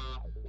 Wow.